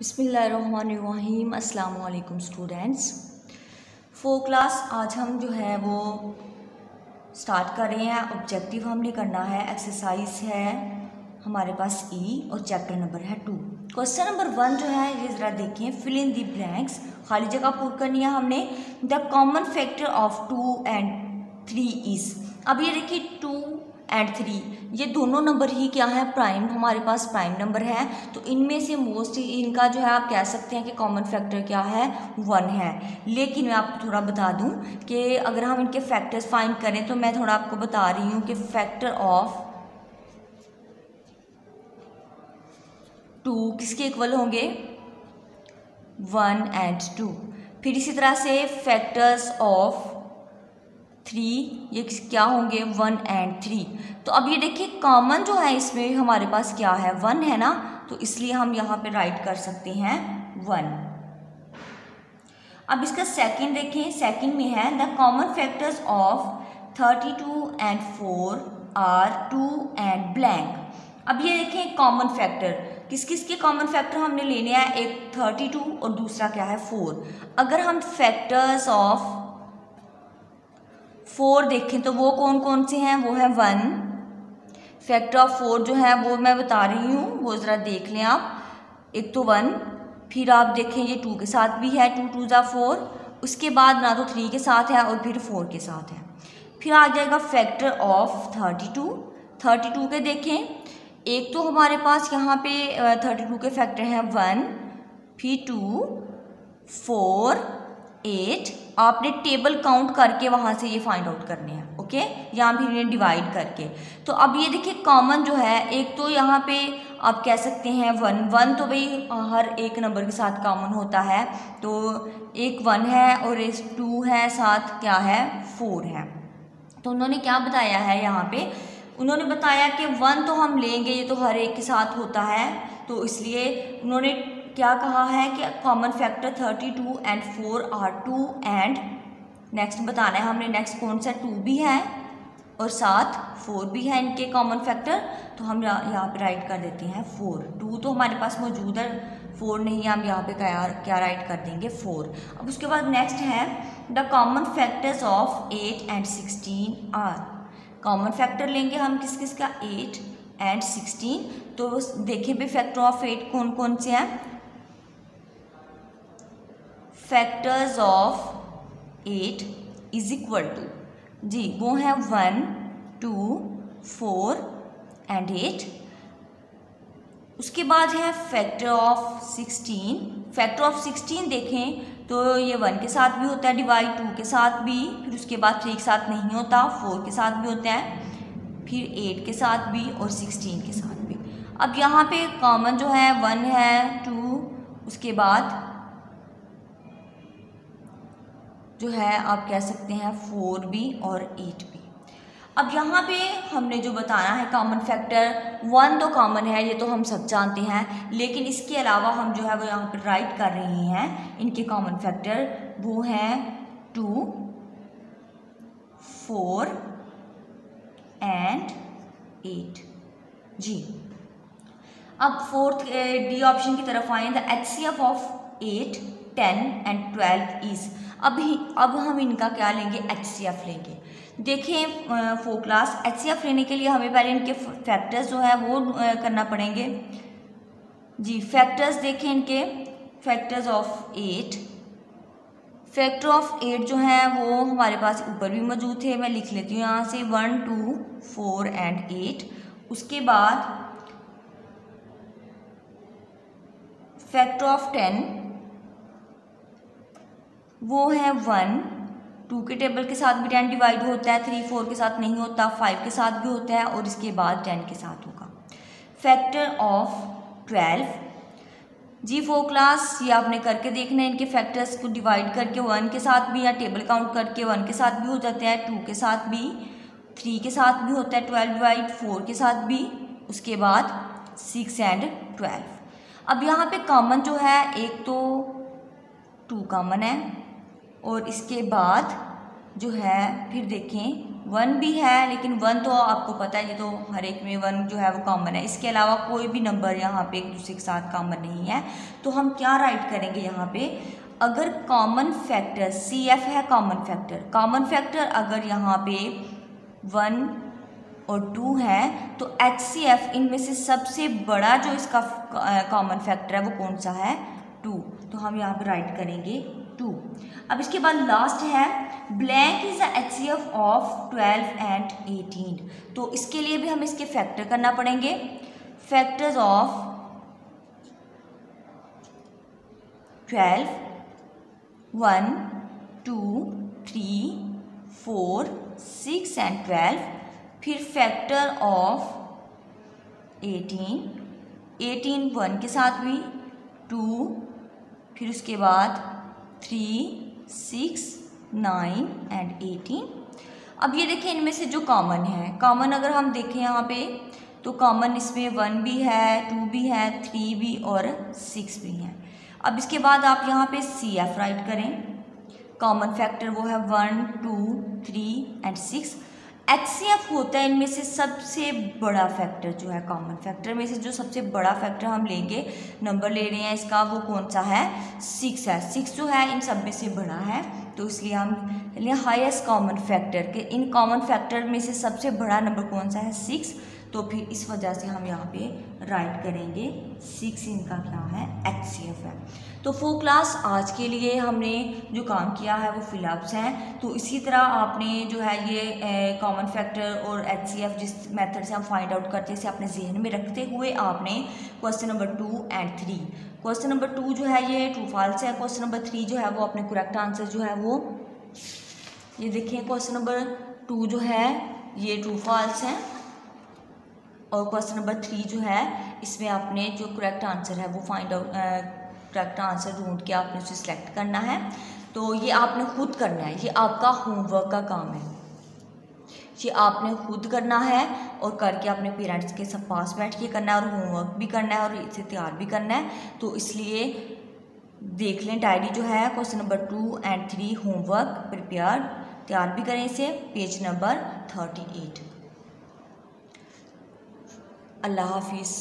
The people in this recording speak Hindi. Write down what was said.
बिसमीम अल्लाम स्टूडेंट्स। फो क्लास आज हम जो है वो स्टार्ट कर रहे हैं। ऑब्जेक्टिव हमने करना है। एक्सरसाइज है हमारे पास ई e और चैप्टर नंबर है टू क्वेश्चन नंबर वन जो है, ये ज़रा देखें फिल इन दी ब्लैंक्स खाली जगह पूर करनी है हमने। The common factor of two and three is अब ये देखिए टू एंड थ्री ये दोनों नंबर ही क्या है? प्राइम हमारे पास प्राइम नंबर है। तो इनमें से मोस्ट इनका जो है, आप कह सकते हैं कि कॉमन फैक्टर क्या है? वन है। लेकिन मैं आपको थोड़ा बता दूँ कि अगर हम इनके फैक्टर्स फाइंड करें तो मैं थोड़ा आपको बता रही हूँ कि फैक्टर ऑफ़ टू किसके इक्वल होंगे? वन एंड टू फिर इसी तरह से फैक्टर्स ऑफ़ थ्री ये क्या होंगे? वन एंड थ्री तो अब ये देखिए कॉमन जो है इसमें हमारे पास क्या है? वन है ना? तो इसलिए हम यहाँ पे राइट कर सकते हैं वन अब इसका सेकंड देखें सेकंड में है the common factors of thirty two and four are two and blank अब ये देखें कॉमन फैक्टर किस किस के कॉमन फैक्टर हमने लेने हैं? एक थर्टी टू और दूसरा क्या है? फोर अगर हम फैक्टर्स ऑफ़ फोर देखें तो वो कौन कौन से हैं? वो है वन। फैक्टर ऑफ़ फोर जो है वो मैं बता रही हूँ, वो ज़रा देख लें आप। एक तो वन, फिर आप देखें ये टू के साथ भी है टू टू ज़ा फोर उसके बाद ना तो थ्री के साथ है और फिर फोर के साथ है। फिर आ जाएगा factor of thirty two thirty two के देखें, एक तो हमारे पास यहाँ पे थर्टी टू के फैक्टर हैं वन, फिर टू फोर एट आपने टेबल काउंट करके वहाँ से ये फाइंड आउट करने हैं ओके यहाँ भी इन्हें डिवाइड करके। तो अब ये देखिए कॉमन जो है, एक तो यहाँ पे आप कह सकते हैं वन वन तो भाई हर एक नंबर के साथ कॉमन होता है। तो एक वन है और एक टू है, साथ क्या है? फोर है। तो उन्होंने क्या बताया है यहाँ पे? उन्होंने बताया कि वन तो हम लेंगे, ये तो हर एक के साथ होता है। तो इसलिए उन्होंने क्या कहा है कि common factor thirty two and four are two and next बताना है हमने नेक्स्ट कौन सा टू भी है और साथ फोर भी है इनके कॉमन फैक्टर तो हम यहाँ पे राइट कर देते हैं फोर टू तो हमारे पास मौजूद है फोर नहीं है, हम यहाँ पे क्या क्या राइट कर देंगे फोर अब उसके बाद नेक्स्ट है the common factors of eight and sixteen are common factor लेंगे हम किस किस का एट एंड सिक्सटीन तो देखें भी फैक्टर ऑफ़ एट कौन कौन से हैं? Factors of eight is equal to जी, वो है one two four and eight उसके बाद है factor of sixteen factor of sixteen देखें तो ये वन के साथ भी होता है डिवाइड टू के साथ भी, फिर उसके बाद थ्री के साथ नहीं होता फोर के साथ भी होता है, फिर एट के साथ भी और सिक्सटीन के साथ भी। अब यहाँ पे कॉमन जो है वन है टू उसके बाद जो है, आप कह सकते हैं फोर बी और एट बी। अब यहाँ पे हमने जो बताना है कॉमन फैक्टर वन तो कॉमन है, ये तो हम सब जानते हैं, लेकिन इसके अलावा हम जो है, वो यहाँ पर राइट कर रहे हैं, इनके कॉमन फैक्टर वो हैं टू फोर एंड एट जी। अब फोर्थ डी ऑप्शन की तरफ़ आए the H C F of eight ten and twelve is अभी, अब हम इनका क्या लेंगे? एच सी एफ़ लेंगे। देखें four class H C F लेने के लिए हमें पहले इनके फैक्टर्स जो है वो करना पड़ेंगे। जी फैक्टर्स देखें इनके। Factors of eight factor of eight जो है वो हमारे पास ऊपर भी मौजूद थे। मैं लिख लेती हूँ यहाँ से one two four and eight उसके बाद फैक्टर ऑफ़ टेन वो है वन टू के टेबल के साथ भी टेन डिवाइड होता है थ्री फोर के साथ नहीं होता फाइव के साथ भी होता है और इसके बाद टेन के साथ होगा। फैक्टर ऑफ़ ट्वेल्व जी फोर क्लास ये आपने करके देखना है, इनके फैक्टर्स को डिवाइड करके वन के साथ भी या टेबल काउंट करके वन के साथ भी हो जाते हैं टू के साथ भी थ्री के साथ भी होता है ट्वेल्व डिवाइड फोर के साथ भी, उसके बाद सिक्स एंड ट्वेल्व अब यहाँ पे कॉमन जो है, एक तो टू कॉमन है और इसके बाद जो है, फिर देखें वन भी है, लेकिन वन तो आपको पता है, ये तो हर एक में वन जो है, वो कॉमन है। इसके अलावा कोई भी नंबर यहाँ पे एक दूसरे के साथ कॉमन नहीं है। तो हम क्या राइट करेंगे यहाँ पे? अगर कॉमन फैक्टर सी एफ़ है कॉमन फैक्टर कॉमन फैक्टर अगर यहाँ पे वन और टू है तो एच सी एफ़ इनमें से सबसे बड़ा जो इसका कॉमन फैक्टर है, वो कौन सा है? टू तो हम यहाँ पे राइट करेंगे टू अब इसके बाद लास्ट है blank is H C F of twelve and eighteen तो इसके लिए भी हमें इसके फैक्टर करना पड़ेंगे. Factors of twelve one two three four six and twelve फिर factor of eighteen eighteen one के साथ भी टू फिर उसके बाद three, six, nine and eighteen. अब ये देखें इनमें से जो कॉमन है। कॉमन अगर हम देखें यहाँ पे तो कॉमन इसमें वन भी है टू भी है थ्री भी और सिक्स भी है। अब इसके बाद आप यहाँ पे सी एफ़ राइट करें। कॉमन फैक्टर वो है one two three and six H C F होता है, इनमें से सबसे बड़ा फैक्टर जो है कॉमन फैक्टर में से जो सबसे बड़ा फैक्टर हम लेंगे नंबर ले रहे हैं इसका, वो कौन सा है? सिक्स है। सिक्स जो है, इन सब में से बड़ा है तो इसलिए हम लिए हाईएस्ट कॉमन फैक्टर के। इन कॉमन फैक्टर में से सबसे बड़ा नंबर कौन सा है? सिक्स तो फिर इस वजह से हम यहाँ पे राइट करेंगे सिक्स इनका क्या है? एच सी एफ़ है। तो फो क्लास आज के लिए हमने जो काम किया है वो फिलअप्स हैं। तो इसी तरह आपने जो है ये कॉमन फैक्टर और एच सी एफ़ जिस मेथड से हम फाइंड आउट करते हैं, इसे अपने जहन में रखते हुए आपने question number two and three question number two जो है ये ट्रू फॉल्स है। क्वेश्चन नंबर थ्री जो है वो अपने करेक्ट आंसर जो है वो, ये देखिए क्वेश्चन नंबर टू जो है ये ट्रू फॉल्स है। और क्वेश्चन नंबर थ्री जो है, इसमें आपने जो करेक्ट आंसर है, वो फाइंड आउट करेक्ट आंसर ढूंढ के आपने उसे सिलेक्ट करना है। तो ये आपने खुद करना है। ये आपका होमवर्क का काम है। ये आपने खुद करना है और करके अपने पेरेंट्स के सब पास बैठ के करना है और होमवर्क भी करना है और इसे तैयार भी करना है। तो इसलिए देख लें डायरी जो है question number two and three homework prepare तैयार भी करें इसे। पेज नंबर थर्टी एट अल्लाह हाफिज़